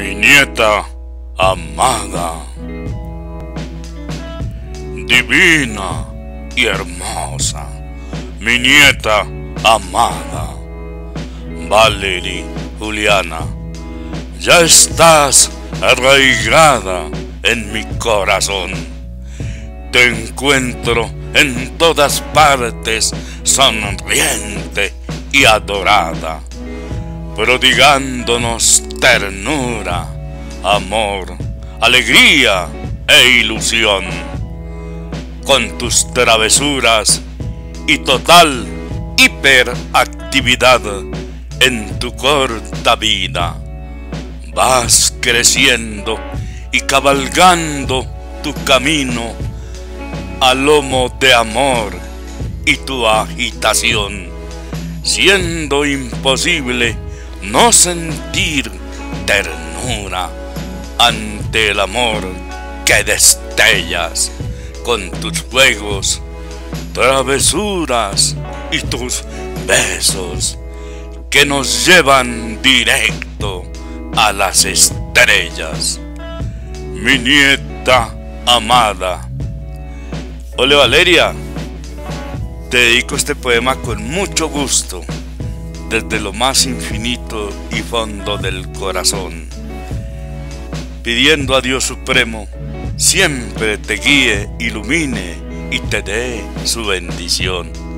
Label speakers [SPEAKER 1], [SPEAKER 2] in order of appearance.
[SPEAKER 1] mi nieta amada, divina y hermosa, mi nieta amada, Valerie Juliana, ya estás arraigada en mi corazón. Te encuentro en todas partes, sonriente y adorada, prodigándonos ternura, amor, alegría e ilusión. Con tus travesuras y total hiperactividad en tu corta vida, vas creciendo y cabalgando tu camino al lomo de amor y tu agitación, siendo imposible no sentir ternura ante el amor que destellas con tus juegos, travesuras y tus besos que nos llevan directo a las estrellas. Mi nieta amada. Ole Valeria, te dedico este poema con mucho gusto, desde lo más infinito y fondo del corazón, pidiendo a Dios Supremo siempre te guíe, ilumine y te dé su bendición.